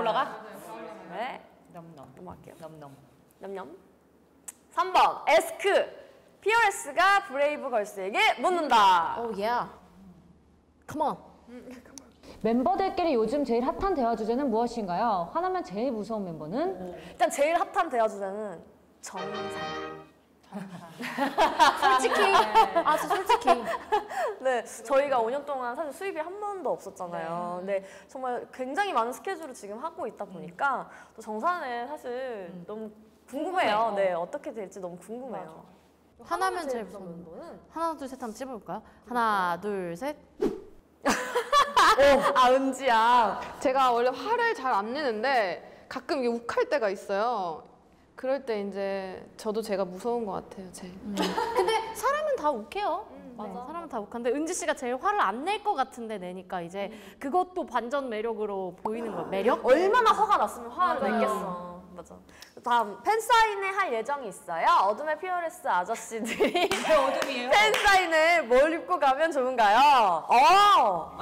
올라가? 네. 넘넘. 넘어갈게요. 넘넘. 냠냠. 3번 Ask. 피어레스가 브레이브 걸스에게 묻는다. Oh yeah. Come on. 멤버들끼리 요즘 제일 핫한 대화 주제는 무엇인가요? 화나면 제일 무서운 멤버는? 일단 제일 핫한 대화 주제는 정산. 솔직히 아주 솔직히. 네, 저희가 5년 동안 사실 수입이 한 번도 없었잖아요. 근데 정말 굉장히 많은 스케줄을 지금 하고 있다 보니까 또 정산에 사실 너무 궁금해요. 네, 어떻게 될지 너무 궁금해요. 하나면 제일 무서운 멤버는 하나 둘 셋 한번 찝어볼까요? 하나 둘 셋. 아 은지야. 제가 원래 화를 잘 안 내는데 가끔 이게 욱할 때가 있어요. 그럴 때 이제 저도 제가 무서운 것 같아요, 제. 근데 사람은 다 욱해요. 맞아. 사람은 다 욱한데 은지 씨가 제일 화를 안 낼 것 같은데 내니까 이제 그것도 반전 매력으로 보이는 거. 매력? 얼마나 화가 났으면 화를 냈겠어. 맞아. 다음 팬 사인회 할 예정이 있어요. 어둠의 피어레스 아저씨들이 왜 어둠이에요? 팬 사인회 뭘 입고 가면 좋은가요? 어.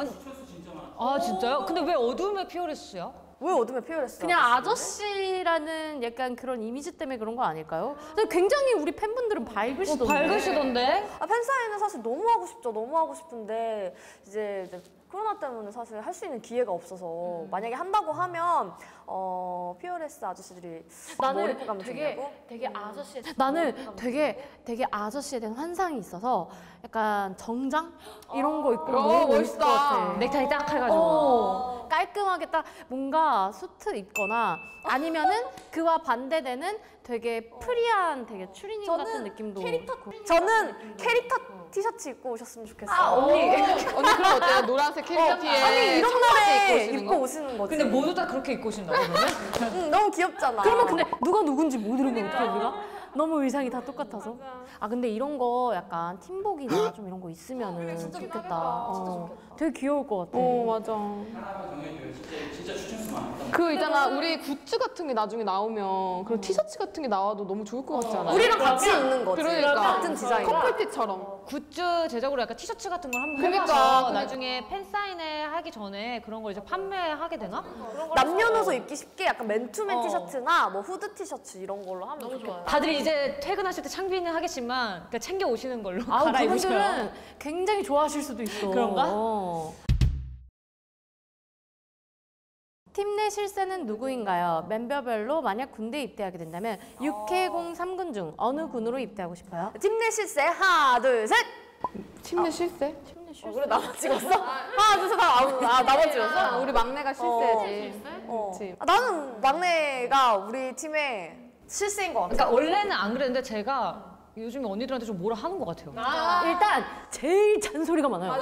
아 진짜요? 근데 왜 어둠의 피어레스야? 왜 어둠의 피어레스? 그냥 아저씨 라는 약간 그런 이미지 때문에 그런 거 아닐까요? 굉장히 우리 팬분들은 밝으시던데. 밝으시던데? 아, 팬사인은 사실 너무 하고 싶죠. 너무 하고 싶은데 이제, 이제 코로나 때문에 사실 할 수 있는 기회가 없어서 만약에 한다고 하면 어 피어레스 아저씨들이 뭘 입고 가면 되게 좋냐고? 되게 아저씨 나는 되게 되게 아저씨에 대한 환상이 있어서 약간 정장 이런 거 입고 어, 너무 멋있을 멋있다. 것 같아. 넥타이 딱 해가지고. 어, 깔끔하게 딱 뭔가 수트 입거나 아니면은 그와 반대되는 되게 프리한 되게 추리닝 같은 느낌도 캐릭터 있고. 저는 캐릭터 티셔츠 입고 오셨으면 좋겠어요. 아 언니 언니 그럼 어때요? 노란색 캐릭터 티에 아니 이런 날에 입고 거? 오시는 거지. 근데 모두 다 그렇게 입고 오신다고 그러면? 응, 너무 귀엽잖아. 그러면 근데 누가 누군지 모르면 어떻게 우리가? 너무 의상이 다 똑같아서. 아 근데 이런 거 약간 팀복이나 좀 이런 거 있으면은 좋겠다. 어, 되게 귀여울 것 같아. 어 맞아. 그 있잖아 우리 굿즈 같은 게 나중에 나오면 그런 티셔츠 같은 게 나와도 너무 좋을 것 같지 않아요? 우리랑 같이 입는 거지. 그러니까. 같은 디자인. 커플티처럼. 굿즈 제작으로 약간 티셔츠 같은 걸 한번 그러니까, 해봐서 그러니까. 나중에 팬 사인회 하기 전에 그런 걸 이제 판매하게 되나? 남녀노소 입기 쉽게 약간 맨투맨 어. 티셔츠나 뭐 후드 티셔츠 이런 걸로 하면 너무 좋아요. 다들 이제 퇴근하실 때 창비는 하겠지만 그러니까 챙겨 오시는 걸로 아우 갈아입으셔요. 그분들은 굉장히 좋아하실 수도 있어. 그런가? 어. 팀 내 실세는 누구인가요? 멤버별로 만약 군대 입대하게 된다면 육해공 3군 중 어느 군으로 입대하고 싶어요? 팀내 실세 하나 둘 셋. 침대 실세? 어, 그래 나만 찍었어? 하나 둘셋 하나 아, 나만 찍었어? 아, 우리 막내가 실세지. 어. 그치. 아, 나는 막내가 우리 팀의 실세인 것 같아. 그러니까 원래는 안 그랬는데 제가 요즘에 언니들한테 좀 뭐라 하는 것 같아요. 일단 제일 잔소리가 많아요.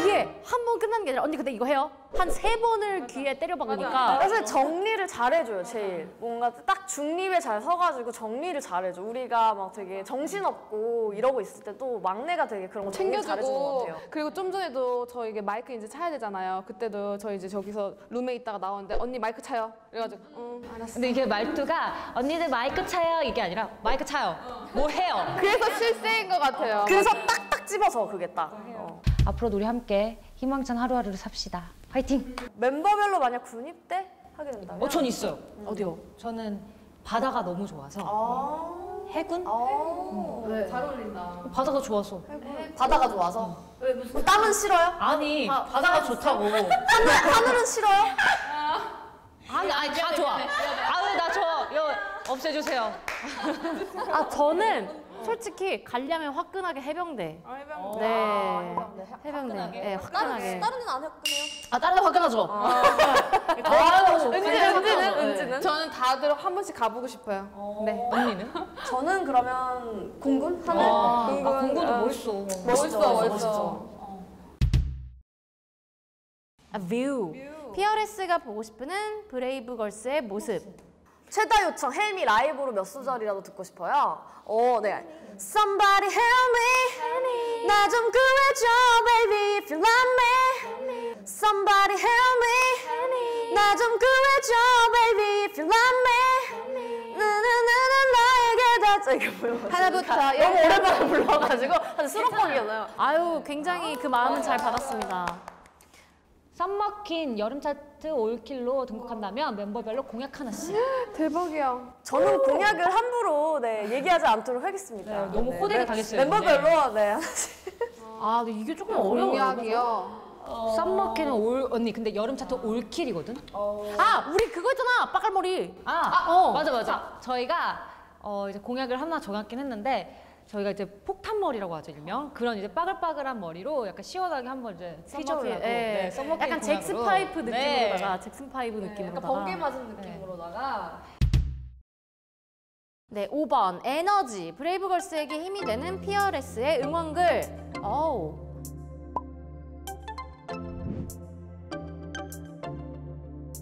이게 한 번 끝나는 게 아니라 언니 근데 이거 해요? 한 세 번을 귀에 때려박으니까 사실 정리를 잘해줘요 제일 뭔가 딱 중립에 잘 서가지고 정리를 잘해줘 우리가 막 되게 정신없고 이러고 있을 때도 막내가 되게 그런 거 정리 잘해주는 것 챙겨주고 같아요 그리고 좀 전에도 저 이게 마이크 이제 차야 되잖아요. 그때도 저 이제 저기서 룸에 있다가 나왔는데 언니 마이크 차요. 그래가지고 응 알았어. 근데 이게 말투가 언니들 마이크 차요 이게 아니라 마이크 차요. 뭐 해요? 그래서 실세인 것 같아요. 그래서 딱딱 집어서 그게 딱 어. 앞으로도 우리 함께 희망찬 하루하루를 삽시다. 화이팅! 멤버별로 만약 군입대 하게 된다면 어, 전 있어요. 어디요? 저는 바다가 너무 좋아서 아, 해군? 아. 잘 어울린다. 바다가 좋아서 바다가 좋아서 왜 무슨 땀은 싫어요? 아니 바다가 좋다고 하늘, 하늘은 싫어요? 아니 아니 다 좋아 아유 나 좋아 여 없애주세요 아 저는 솔직히 가려면 화끈하게 해병대. 해병대. 네. 해병대. 네, 화끈하게. 다른 데는 안 했군요 아 다른 데 화끈하죠. 은지는 은지는 은지는 저는 다들 한 번씩 가보고 싶어요. 네. 언니는? 저는 그러면 공군 하늘 아, 공군, 아, 공군도 아, 멋있어 멋있어, 멋있어. 아, 뷰. 피어레스가 보고 싶은 브레이브걸스의 모습. 최다 요청 Help Me 라이브로 몇 소절이라도 듣고 싶어요. 어, 네. Somebody help me. 나 좀 구해줘, baby, if you love me. Somebody help me. 나 좀 구해줘, baby, if you love me. 나나나나 나에게 다 이게 뭐야? 하나부터 너무 오랜만에 불러가지고 수록곡이잖아요. 아유, 굉장히 그 마음은 잘 받았습니다. 썸머킨 여름 차트 올킬로 등극한다면 멤버별로 공약 하나씩. 대박이야. 저는 공약을 함부로 네, 얘기하지 않도록 하겠습니다. 네, 너무 호되게 당했어요, 멤버별로 네. 아 근데 이게 조금 어려워요. 공약이요. 썸머킨은 올 언니 근데 여름 차트 올킬이거든. 아 우리 그거 있잖아 빠갈머리. 아, 어. 맞아 맞아. 저희가 어 이제 공약을 하나 정하긴 했는데 저희가 이제 폭탄머리라고 하죠 일명 그런 이제 빠글빠글한 머리로 약간 시원하게 한번 이제 휘저으려고 예. 네, 썸머킨 약간 잭슨 공약으로. 파이프 네. 느낌으로다가 잭슨 파이프 느낌으로다가. 맞은 느낌으로다가. 네, 5번 에너지 브레이브걸스에게 힘이 되는 피어레스의 응원글. 어우.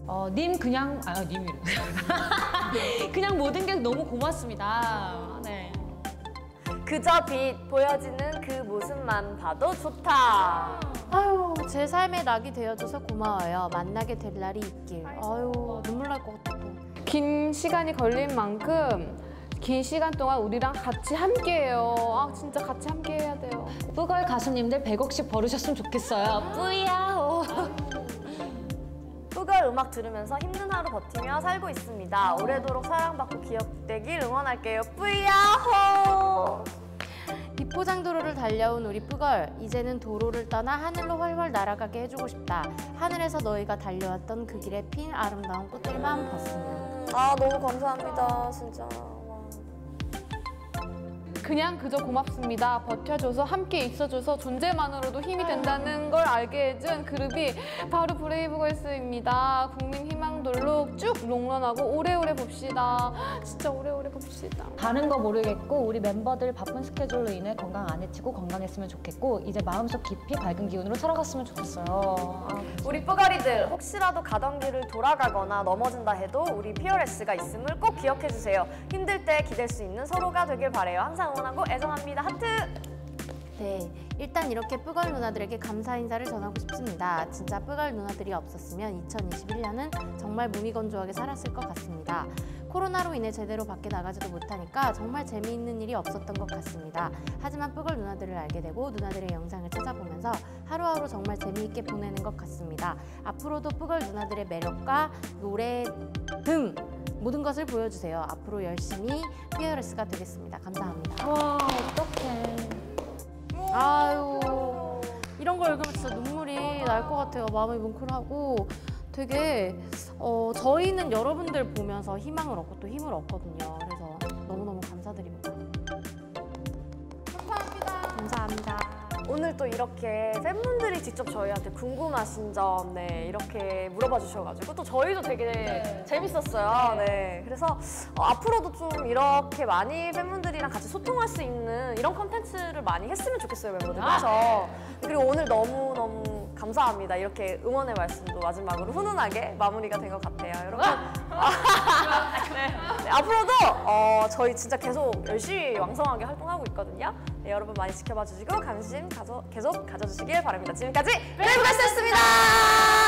어, 님 그냥 아 님이래. 그냥 모든 게 너무 고맙습니다. 네. 그저 빛 보여지는 그 모습만 봐도 좋다. 아유, 제 삶의 낙이 되어줘서 고마워요. 만나게 될 날이 있길. 아유, 눈물 날 것 같아. 또. 긴 시간이 걸린 만큼 긴 시간 동안 우리랑 같이 함께해요. 아 진짜 같이 함께해야 돼요. 뿌걸 가수님들 100억씩 벌으셨으면 좋겠어요. 뿌야호. 뿌걸 음악 들으면서 힘든 하루 버티며 살고 있습니다. 오래도록 사랑받고 기억되길 응원할게요. 뿌야호! 비포장 도로를 달려온 우리 뿌걸. 이제는 도로를 떠나 하늘로 훨훨 날아가게 해주고 싶다. 하늘에서 너희가 달려왔던 그 길에 핀 아름다운 꽃들만 봤으면. 아 너무 감사합니다 진짜. 와. 그냥 그저 고맙습니다. 버텨줘서 함께 있어줘서 존재만으로도 힘이 된다는 걸 알게 해준 그룹이 바로 브레이브걸스입니다. 국민 희망돌로 쭉 롱런하고 오래오래 봅시다. 진짜 오래오래 봅시다. 다른 거 모르겠고 우리 멤버들 바쁜 스케줄로 인해 건강 안 해치고 건강했으면 좋겠고 이제 마음속 깊이 밝은 기운으로 살아갔으면 좋겠어요. 아, 우리 쁘걸이들 혹시라도 가던 길을 돌아가거나 넘어진다 해도 우리 피어레스가 있음을 꼭 기억해 주세요. 힘들 때 기댈 수 있는 서로가 되길 바래요. 항상 응원하고 애정합니다. 하트. 네, 일단 이렇게 뿌걸 누나들에게 감사 인사를 전하고 싶습니다. 진짜 뿌걸 누나들이 없었으면 2021년은 정말 무미건조하게 살았을 것 같습니다. 코로나로 인해 제대로 밖에 나가지도 못하니까 정말 재미있는 일이 없었던 것 같습니다. 하지만 뿌걸 누나들을 알게 되고 누나들의 영상을 찾아보면서 하루하루 정말 재미있게 보내는 것 같습니다. 앞으로도 뿌걸 누나들의 매력과 노래 등 모든 것을 보여주세요. 앞으로 열심히 피어레스가 되겠습니다. 감사합니다. 와 어떡해. 아유 이런 걸 읽으면 진짜 눈물이 날 것 같아요. 마음이 뭉클하고 되게 어, 저희는 여러분들 보면서 희망을 얻고 또 힘을 얻거든요. 그래서 너무너무 감사드립니다. 감사합니다. 감사합니다. 오늘 또 이렇게 팬분들이 직접 저희한테 궁금하신 점, 네, 이렇게 물어봐 주셔가지고 또 저희도 되게 재밌었어요. 네. 그래서 어, 앞으로도 좀 이렇게 많이 팬분들이랑 같이 소통할 수 있는 이런 컨텐츠를 많이 했으면 좋겠어요, 멤버들. 그래서 그리고 오늘 너무너무 감사합니다. 이렇게 응원의 말씀도 마지막으로 훈훈하게 마무리가 된 것 같아요. 여러분. 네. 네, 앞으로도 어, 저희 진짜 계속 열심히 왕성하게 활동하고 있거든요. 네, 여러분 많이 지켜봐 주시고 관심 가져, 계속 가져주시길 바랍니다. 지금까지 브레이브걸스였습니다.